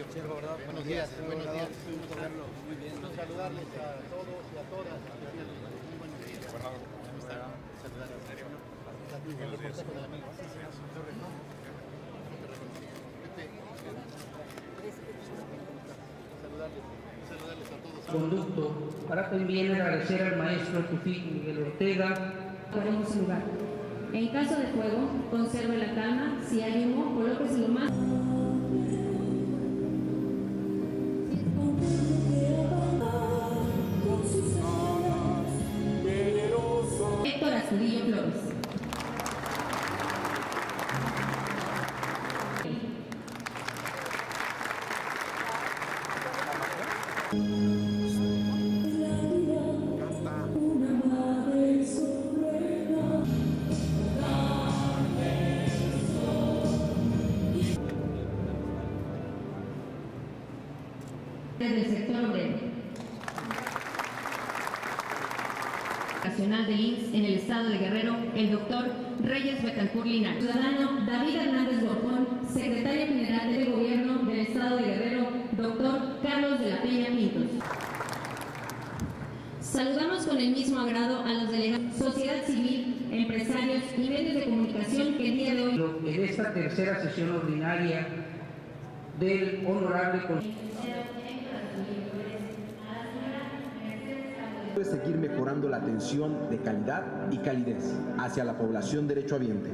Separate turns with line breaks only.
Buenos días, buenos días.
Un gusto verlo. Muy bien.
Quiero saludarles a todos y a todas. Muy buenos días. ¿Cómo están? Saludarles. A todos.
conducto para también agradecer al maestro Miguel Ortega
lugar. En caso de fuego, conserve Astudillo Flores. Del sector. Nacional del INSS en el estado de Guerrero, el doctor Reyes Betancourt Linares. Ciudadano David Hernández Borjón, secretario general del gobierno del estado de Guerrero, doctor Carlos de la Peña Pintos. Saludamos con el mismo agrado a los delegados, sociedad civil, empresarios y medios de comunicación que el día de hoy
en esta tercera sesión ordinaria del honorable Consejo.
Seguir mejorando la atención de calidad y calidez hacia la población derechohabiente.